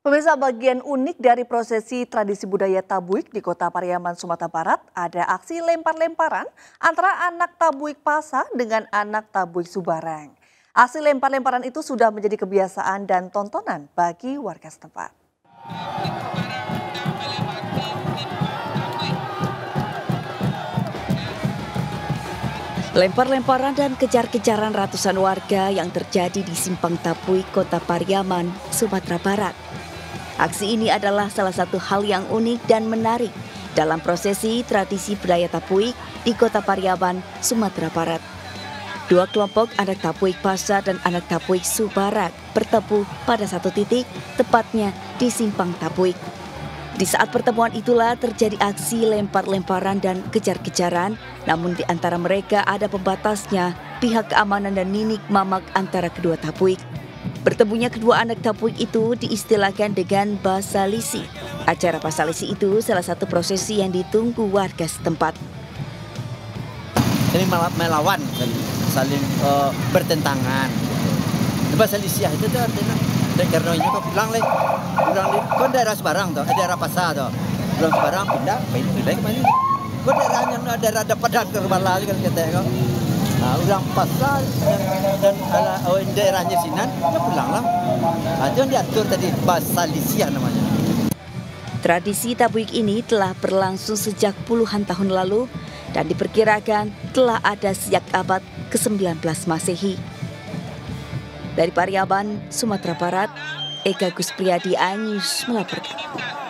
Pemirsa bagian unik dari prosesi tradisi budaya Tabuik di kota Pariaman, Sumatera Barat ada aksi lempar-lemparan antara anak Tabuik Pasa dengan anak Tabuik Subarang. Aksi lempar-lemparan itu sudah menjadi kebiasaan dan tontonan bagi warga setempat. Lempar-lemparan dan kejar-kejaran ratusan warga yang terjadi di Simpang Tapui, Kota Pariaman, Sumatera Barat. Aksi ini adalah salah satu hal yang unik dan menarik dalam prosesi tradisi budaya Tapuik di Kota Pariaman, Sumatera Barat. Dua kelompok anak Tapuik Pasa dan anak Tapuik Subarak bertemu pada satu titik, tepatnya di Simpang Tapuik. Di saat pertemuan itulah terjadi aksi lempar-lemparan dan kejar-kejaran, namun di antara mereka ada pembatasnya pihak keamanan dan ninik mamak antara kedua tapuik. Bertemunya kedua anak tapuik itu diistilahkan dengan basalisi. Acara basalisi itu salah satu prosesi yang ditunggu warga setempat. Ini melawan, saling uh, bertentangan. Basalisi itu tuh artinya karena ini kok pulang leh pulang leh kok daerah Sebarang tuh daerah Pasar tuh pulang Sebarang pindah pindah ke mana kok daerahnya daerah dapat dan ke rumah lagi kan kita kok nah ulang Pasar dan, ala oh, daerahnya Sinan ya pulang lah nah, itu yang diatur tadi Basalisia namanya Tradisi tabuik ini telah berlangsung sejak puluhan tahun lalu dan diperkirakan telah ada sejak abad ke-19 Masehi. Dari Pariaman, Sumatera Barat, Eka Guspriyadi Anyus melaporkan.